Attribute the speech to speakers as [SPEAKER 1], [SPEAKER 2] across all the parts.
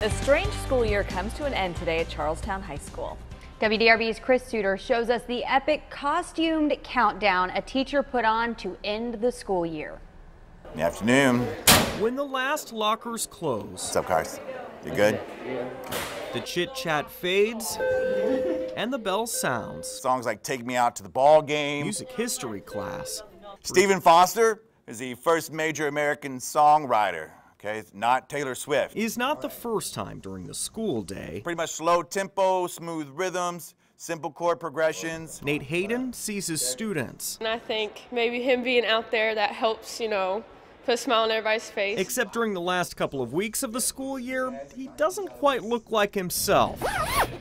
[SPEAKER 1] The strange school year comes to an end today at Charlestown High School.
[SPEAKER 2] WDRB's Chris Suter shows us the epic costumed countdown a teacher put on to end the school year.
[SPEAKER 3] Good afternoon.
[SPEAKER 4] When the last lockers close,
[SPEAKER 3] What's up, guys? You good?
[SPEAKER 4] the chit chat fades, and the bell sounds.
[SPEAKER 3] Songs like Take Me Out to the Ball Game.
[SPEAKER 4] Music history class.
[SPEAKER 3] Stephen Foster is the first major American songwriter. Okay, it's not Taylor Swift.
[SPEAKER 4] Is not the first time during the school day.
[SPEAKER 3] Pretty much slow tempo, smooth rhythms, simple chord progressions.
[SPEAKER 4] Nate Hayden sees his students.
[SPEAKER 5] And I think maybe him being out there that helps, you know, put a smile on everybody's face.
[SPEAKER 4] Except during the last couple of weeks of the school year, he doesn't quite look like himself.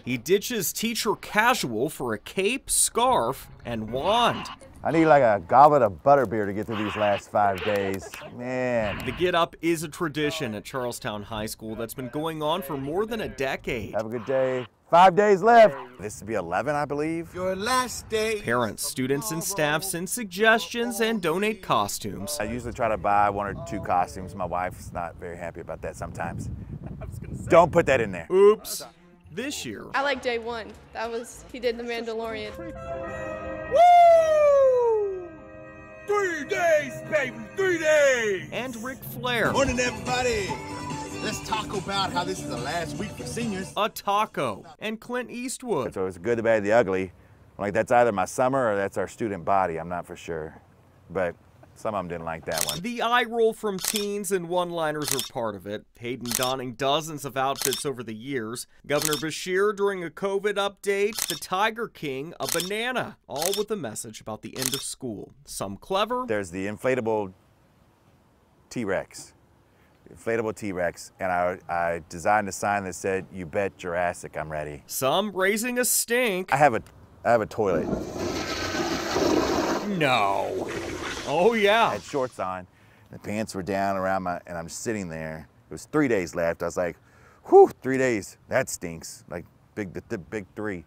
[SPEAKER 4] He ditches teacher casual for a cape, scarf, and wand.
[SPEAKER 6] I need like a goblet of butterbeer to get through these last five days. Man,
[SPEAKER 4] The get up is a tradition at Charlestown High School that's been going on for more than a decade.
[SPEAKER 6] have a good day. Five days left.
[SPEAKER 3] This would be 11, I believe.
[SPEAKER 7] Your last day.
[SPEAKER 4] Parents, students, and staff send suggestions and donate costumes.
[SPEAKER 3] I usually try to buy one or two costumes. My wife's not very happy about that sometimes. Don't put that in there.
[SPEAKER 4] Oops. This year,
[SPEAKER 5] I like day one. That was, he did the Mandalorian.
[SPEAKER 7] Woo! Baby, three days.
[SPEAKER 4] and Ric Flair,
[SPEAKER 7] Morning, everybody. Let's talk about how this is the last week for seniors.
[SPEAKER 4] a taco, and Clint Eastwood.
[SPEAKER 3] So it's good, the bad, the ugly. Like that's either my summer or that's our student body. I'm not for sure. But some of them didn't like that one.
[SPEAKER 4] The eye roll from teens and one liners are part of it. Hayden donning dozens of outfits over the years. Governor Beshear during a COVID update. The Tiger King, a banana. All with a message about the end of school. Some clever,
[SPEAKER 3] There's the inflatable T-Rex. Inflatable T-Rex, and I, I designed a sign that said, "You bet Jurassic, I'm ready."
[SPEAKER 4] some raising a stink.
[SPEAKER 3] I have a, I have a toilet.
[SPEAKER 4] No. Oh, yeah.
[SPEAKER 3] I had shorts on, the pants were down around my, and I'm sitting there. It was three days left. I was like, "Whew, three days. That stinks." Like big, the, the big three.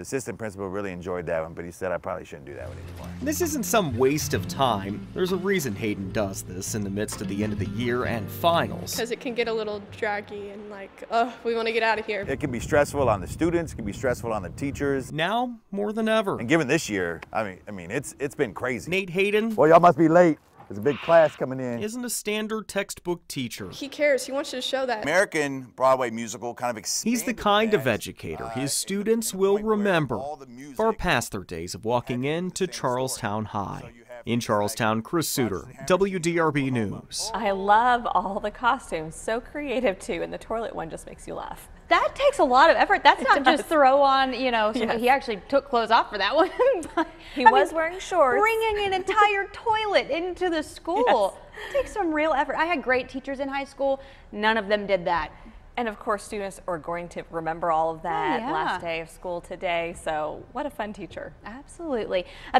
[SPEAKER 3] The assistant principal really enjoyed that one, but he said I probably shouldn't do that one anymore.
[SPEAKER 4] This isn't some waste of time. There's a reason Hayden does this in the midst of the end of the year and finals.
[SPEAKER 5] Because it can get a little draggy and like, oh, we want to get out of here.
[SPEAKER 3] It can be stressful on the students. It can be stressful on the teachers.
[SPEAKER 4] Now, more than ever.
[SPEAKER 3] And given this year, I mean, I mean, it's it's been crazy.
[SPEAKER 4] Nate Hayden
[SPEAKER 6] Well, y'all must be late. There's a big class coming in.
[SPEAKER 4] isn't a standard textbook teacher.
[SPEAKER 5] He cares. He wants you to show that.
[SPEAKER 3] American Broadway musical kind of
[SPEAKER 4] He's the kind of educator
[SPEAKER 3] Uh,
[SPEAKER 4] his
[SPEAKER 3] to
[SPEAKER 4] students will remember
[SPEAKER 3] all the music
[SPEAKER 4] far past their days of walking in to Charlestown High. In Charlestown, Chris Suter, WDRB News.
[SPEAKER 1] I love all the costumes. So creative too, and the toilet one just makes you laugh.
[SPEAKER 2] That takes a lot of effort. That's not
[SPEAKER 1] does.
[SPEAKER 2] just throw on, you know,
[SPEAKER 1] Yes.
[SPEAKER 2] he actually took clothes off for that one.
[SPEAKER 1] He
[SPEAKER 2] I
[SPEAKER 1] was
[SPEAKER 2] mean,
[SPEAKER 1] wearing shorts.
[SPEAKER 2] Bringing an entire toilet into the school It takes some real effort. I had great teachers in high school. None of them did that.
[SPEAKER 1] And of course, students are going to remember all of oh, that
[SPEAKER 2] yeah.
[SPEAKER 1] last day of school today. So, what a fun teacher.
[SPEAKER 2] Absolutely. That's